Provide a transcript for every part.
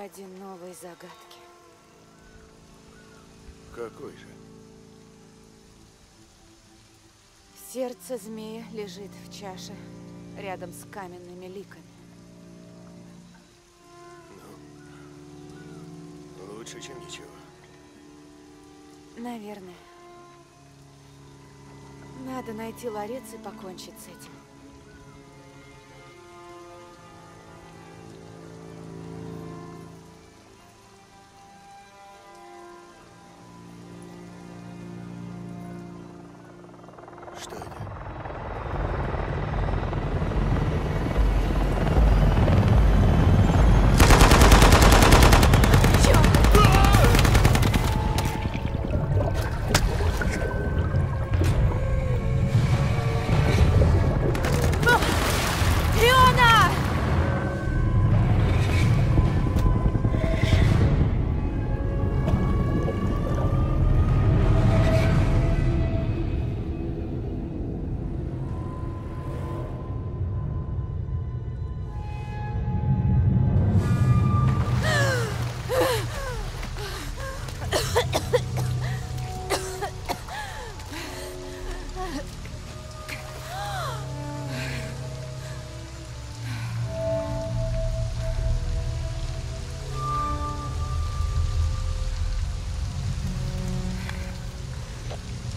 Ради новой загадки. Какой же? Сердце змея лежит в чаше рядом с каменными ликами. Ну, лучше, чем ничего. Наверное. Надо найти ларец и покончить с этим.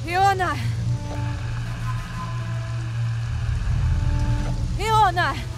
Ilona! Ilona!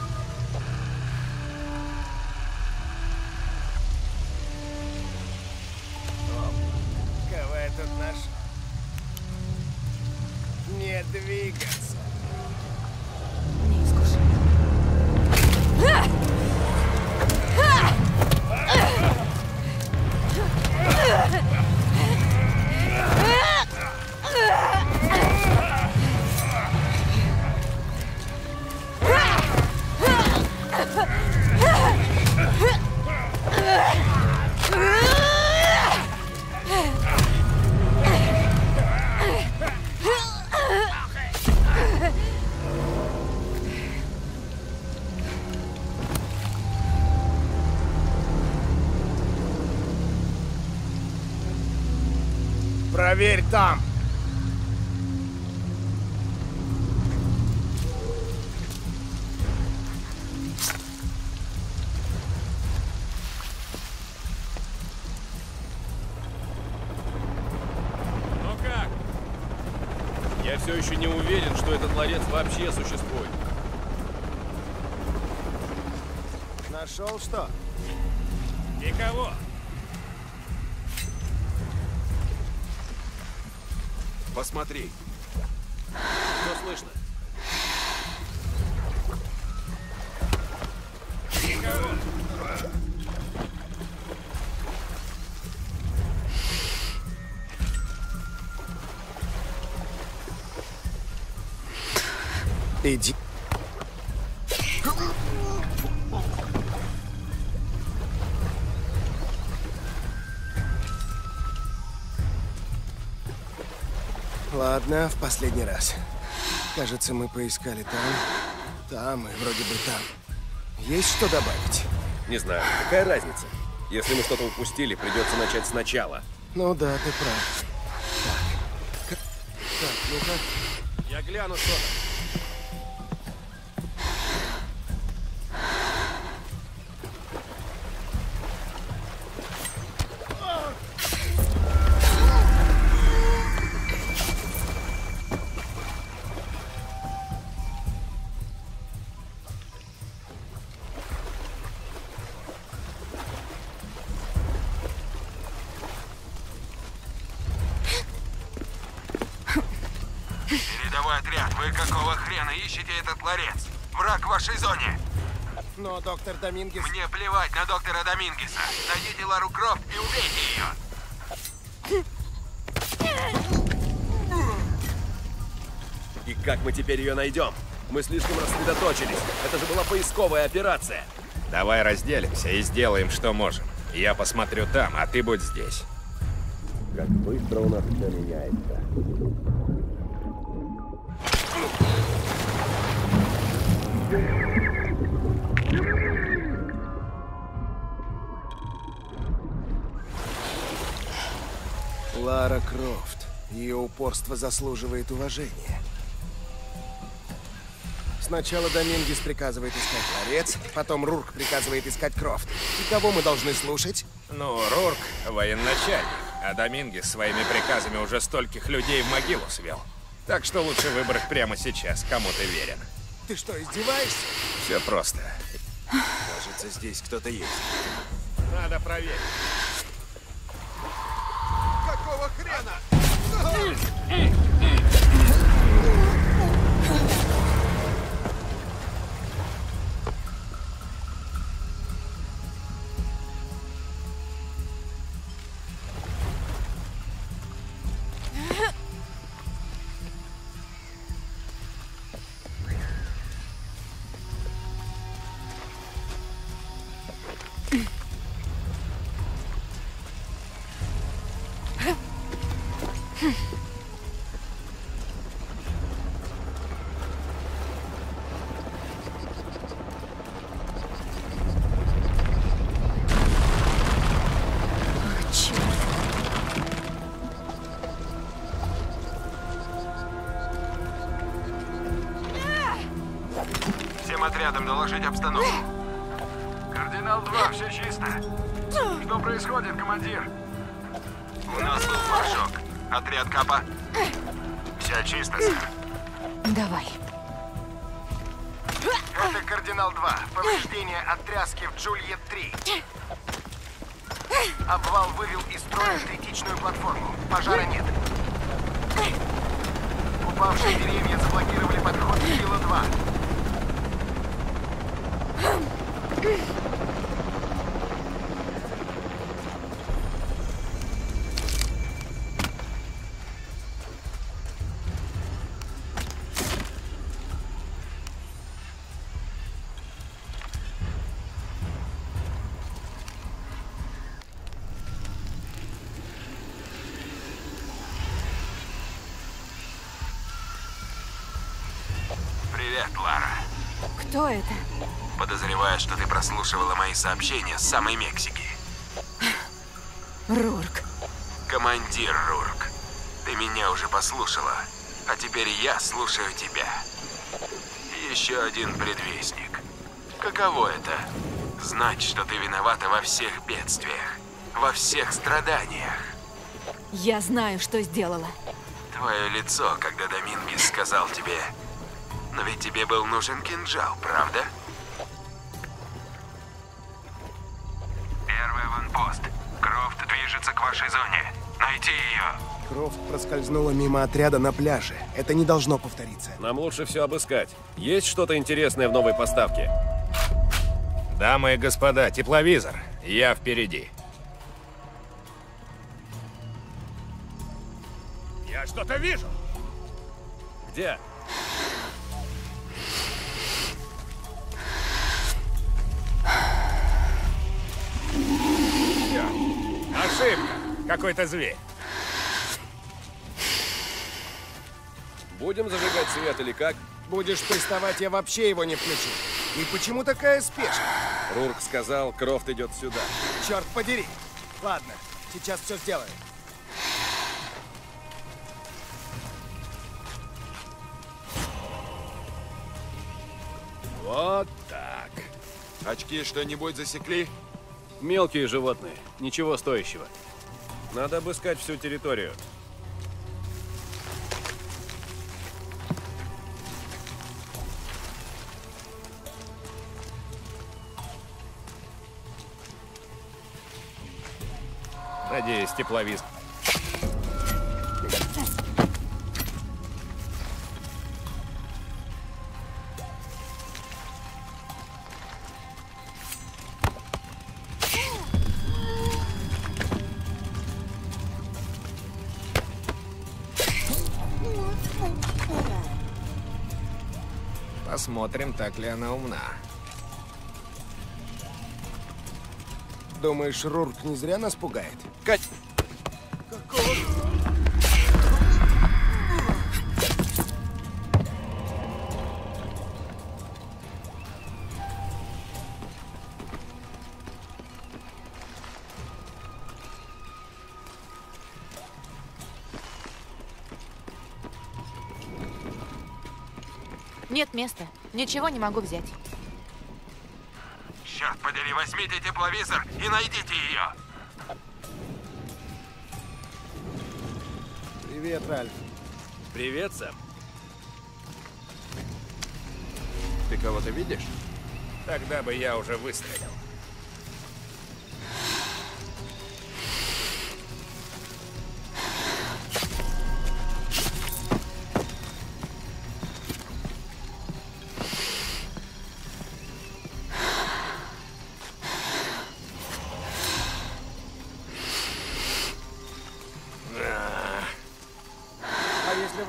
Проверь там. Ну как? Я все еще не уверен, что этот ларец вообще существует. Нашел что? Никого. Посмотри. Что слышно? Никого. Иди. Ладно, в последний раз. Кажется, мы поискали там, там и вроде бы там. Есть что добавить? Не знаю, какая разница? Если мы что-то упустили, придется начать сначала. Ну да, ты прав. Так, так ну-ка. Я гляну, что вашей зоне. Но доктор Домингес... Мне плевать на доктора Домингеса. Найдите Лару Крофт и убейте ее. И как мы теперь ее найдем? Мы слишком рассредоточились. Это же была поисковая операция. Давай разделимся и сделаем, что можем. Я посмотрю там, а ты будь здесь. Как быстро у нас все меняется. Лара Крофт. Ее упорство заслуживает уважения. Сначала Домингис приказывает искать дворец, потом Рурк приказывает искать Крофт. И кого мы должны слушать? Ну, Рурк — военачальник, а Домингис своими приказами уже стольких людей в могилу свел. Так что лучше выбор прямо сейчас, кому ты верен. Ты что, издеваешься? Все просто. Кажется, здесь кто-то есть. Надо проверить. Отрядам доложить обстановку. Кардинал 2, все чисто. Что происходит, командир? У нас был флажок. Отряд Капа. Все чисто, сэр. Давай. Это Кардинал 2. Повреждение от тряски в Джульет 3. Обвал вывел из строя критичную платформу. Пожара нет. Упавшие деревья заблокировали подход к Кило 2. Привет, мои сообщения с самой Мексики. Рурк. Командир Рурк, ты меня уже послушала, а теперь я слушаю тебя. Еще один предвестник. Каково это? Знать, что ты виновата во всех бедствиях, во всех страданиях. Я знаю, что сделала. Твое лицо, когда Домингес сказал тебе... Но ведь тебе был нужен кинжал, правда? Первый вашей зоне. Найти ее. Крофт проскользнула мимо отряда на пляже. Это не должно повториться. Нам лучше все обыскать. Есть что-то интересное в новой поставке? Дамы и господа, тепловизор. Я впереди. Я что-то вижу. Где? Ошибка. Какой-то зверь. Будем зажигать свет или как? Будешь приставать, я вообще его не включу. И почему такая спешка? Рурк сказал, Крофт идет сюда. Черт подери. Ладно, сейчас все сделаем. Вот так. Очки что-нибудь засекли? Мелкие животные, ничего стоящего. Надо обыскать всю территорию. Надеюсь, тепловиз. Посмотрим, так ли она умна. Думаешь, Рурк не зря нас пугает? Кать! Места. Ничего не могу взять. Черт подери, возьмите тепловизор и найдите ее. Привет, Ральф. Привет, Сэм. Ты кого-то видишь? Тогда бы я уже выстрелил.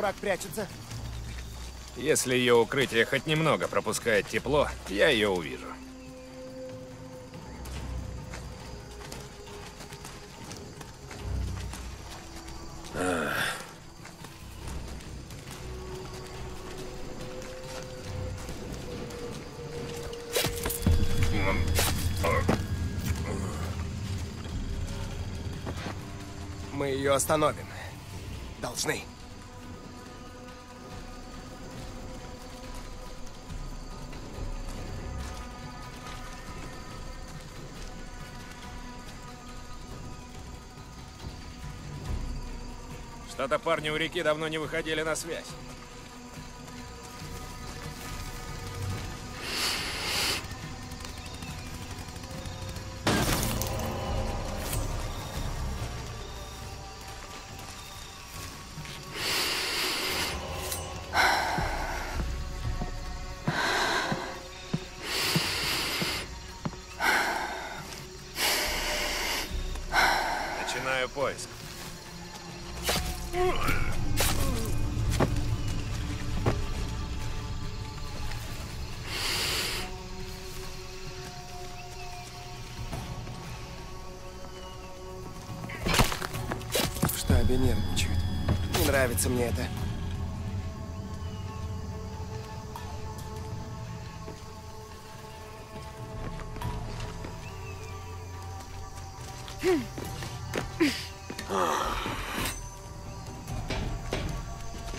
Враг прячется? Если ее укрытие хоть немного пропускает тепло, я ее увижу. Мы ее остановим. Должны. Что-то парни у реки давно не выходили на связь. Нравится мне это.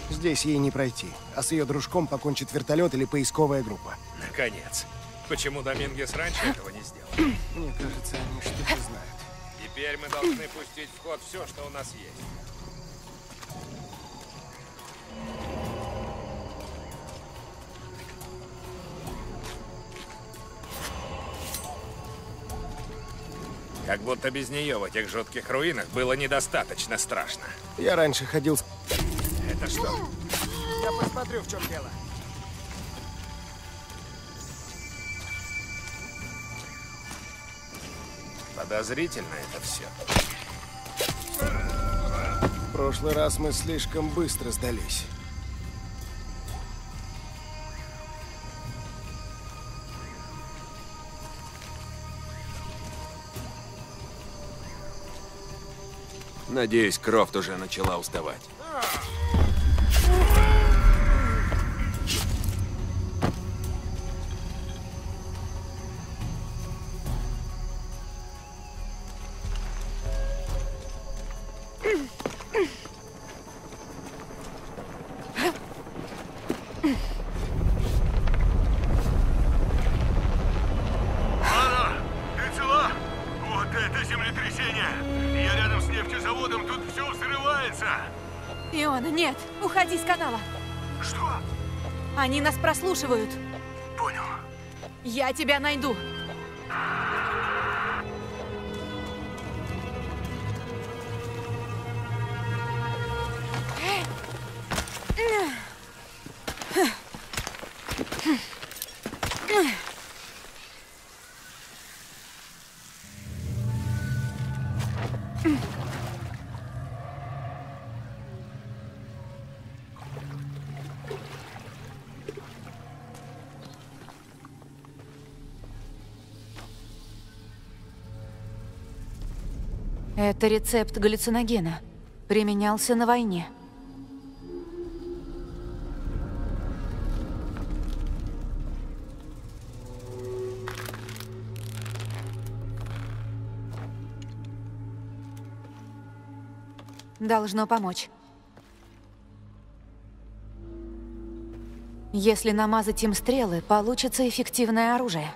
Здесь ей не пройти, а с ее дружком покончит вертолет или поисковая группа. Наконец. Почему Домингес раньше этого не сделал? Мне кажется, они что-то знают. Теперь мы должны пустить в ход все, что у нас есть. Как будто без нее в этих жутких руинах было недостаточно страшно. Я раньше ходил с... Это что? Я посмотрю, в чем дело. Подозрительно это все. В прошлый раз мы слишком быстро сдались. Надеюсь, Крофт уже начала уставать. Нас прослушивают! Понял. Я тебя найду! Это рецепт галлюциногена. Применялся на войне. Должно помочь. Если намазать им стрелы, получится эффективное оружие.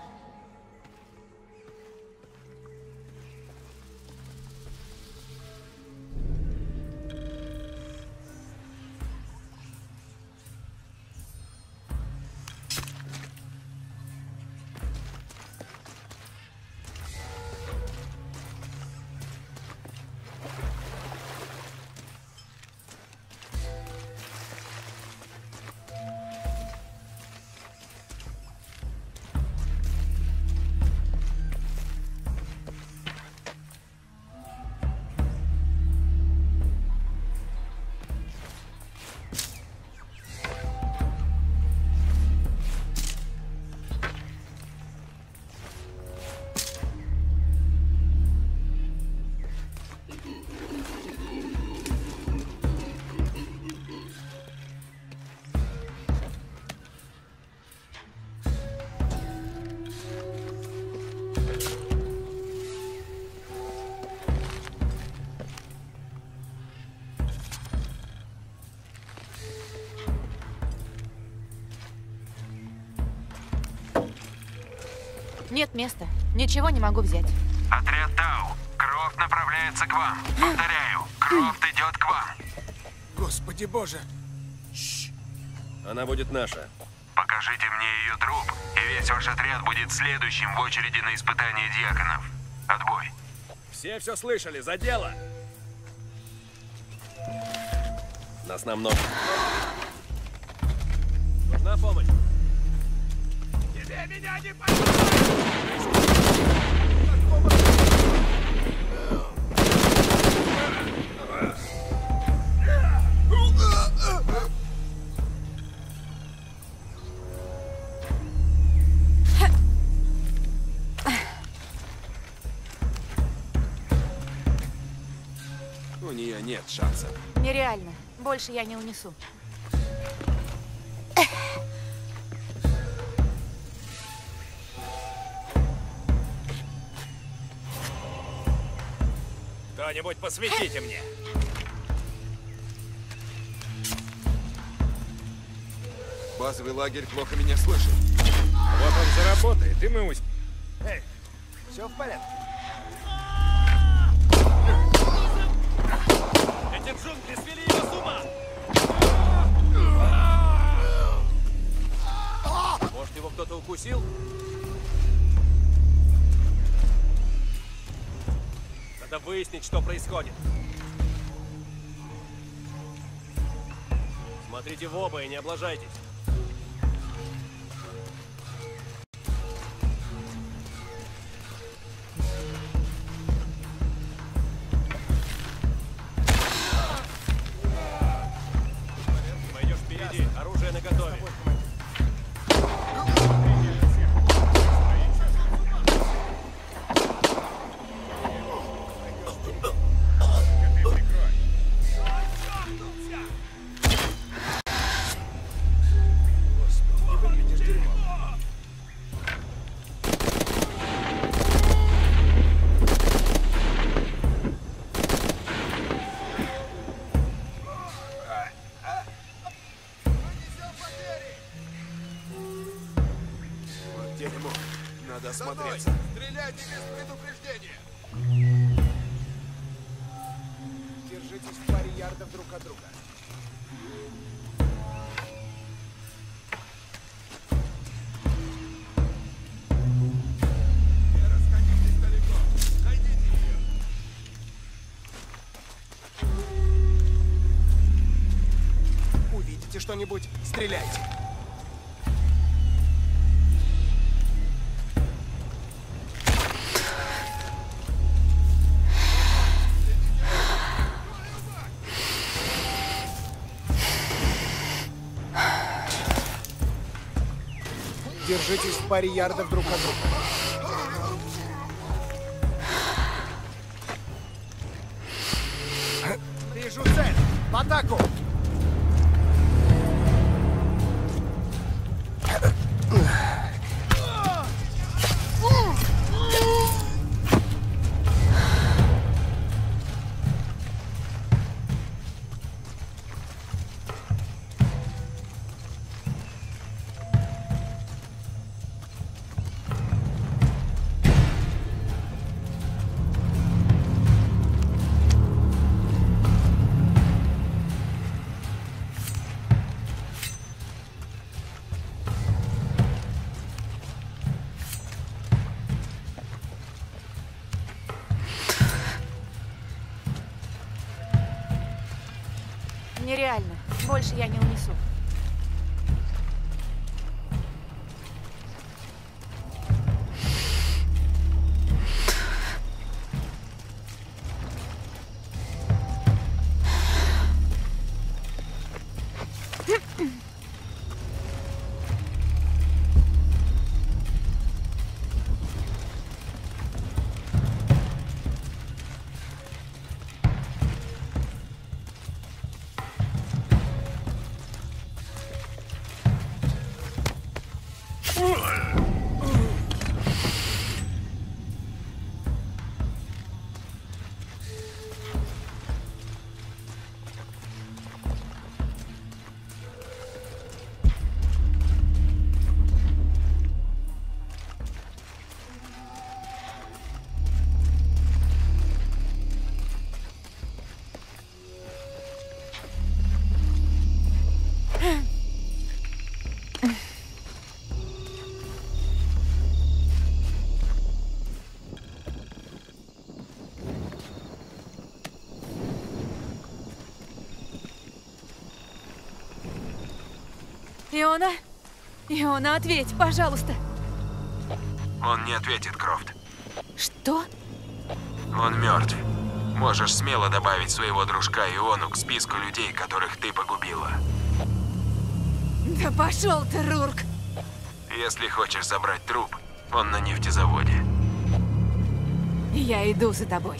Нет места. Ничего не могу взять. Отряд Тау. Крофт направляется к вам. Повторяю, Крофт идет к вам. Господи боже! Она будет наша. Покажите мне ее труп, и весь ваш отряд будет следующим в очереди на испытание диаконов. Отбой. Все все слышали, за дело! Нас намного. Нужна помощь? У нее нет шансов. Нереально. Больше я не унесу. Кто-нибудь посветите мне. Базовый лагерь плохо меня слышит. Вот он заработает, и мы ус... Эй, все в порядке? Эти джунгли свели ее с ума! Может, его кто-то укусил? Надо выяснить, что происходит. Смотрите в оба и не облажайтесь. Надо осмотреться. Стреляйте без предупреждения! Держитесь в паре ярдов друг от друга. Увидите что-нибудь, стреляйте. Держитесь в паре ярдов друг от друга. Нереально. Больше я не унесу. Иона, ответь, пожалуйста. Он не ответит, Крофт. Что? Он мертв. Можешь смело добавить своего дружка Иону к списку людей, которых ты погубила. Да пошел ты, Рурк! Если хочешь забрать труп, он на нефтезаводе. Я иду за тобой.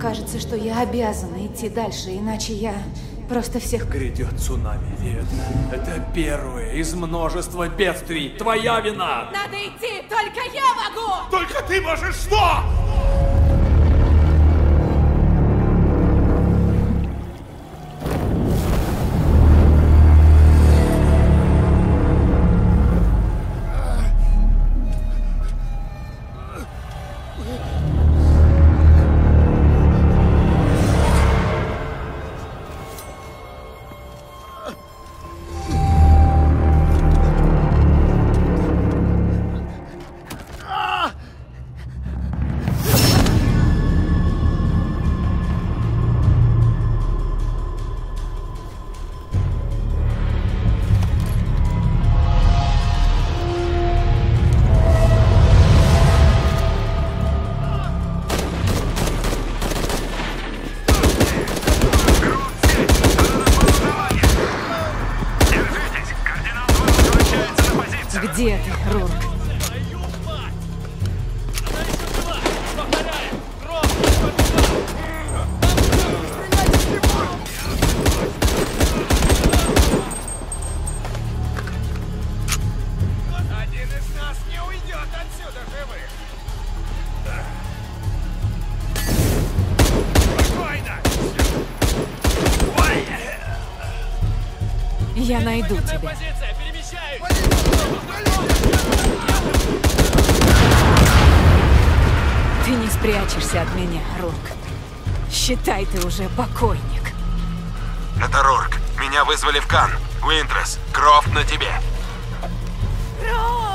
Кажется, что я обязана идти дальше, иначе я просто всех... Грядет цунами, это, это первое из множества бедствий. Твоя вина! Надо идти, только я могу! Только ты можешь что? уйдет отсюда живым! Я найду тебя. Ты не спрячешься от меня, Рорк. Считай, ты уже покойник. Это Рорк. Меня вызвали в Кан. Уинтрес, Крофт на тебе. Рорк!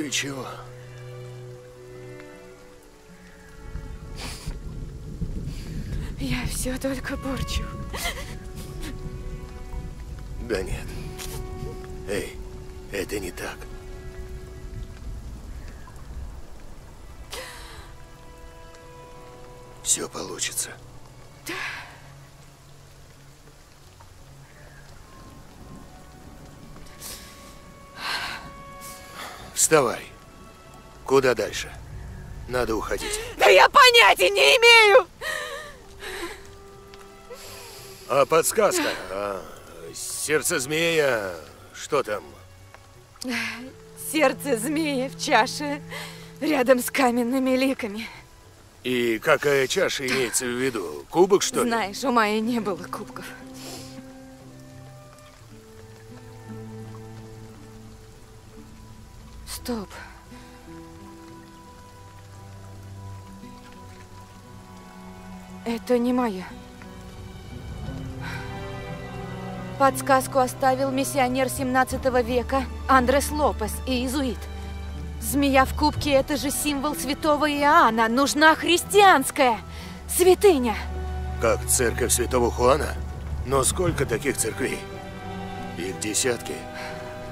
Ты чего? Я все только порчу. Да нет. Эй, это не так. Все получится. Вставай. Куда дальше? Надо уходить. Да я понятия не имею! А подсказка? А, сердце змея. Что там? Сердце змеи в чаше рядом с каменными ликами. И какая чаша имеется в виду? Кубок, что ли? Знаешь, у Майи не было кубков. Стоп. Это не моя. Подсказку оставил миссионер 17 века Андрес Лопес и иезуит. Змея в кубке – это же символ святого Иоанна. Нужна христианская святыня. Как церковь святого Хуана? Но сколько таких церквей? Их десятки.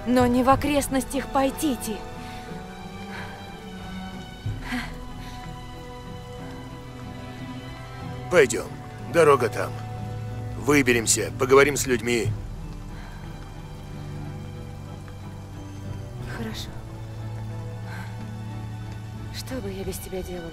Но не в окрестностях Пайтити. Пойдем. Дорога там. Выберемся, поговорим с людьми. Хорошо. Что бы я без тебя делала?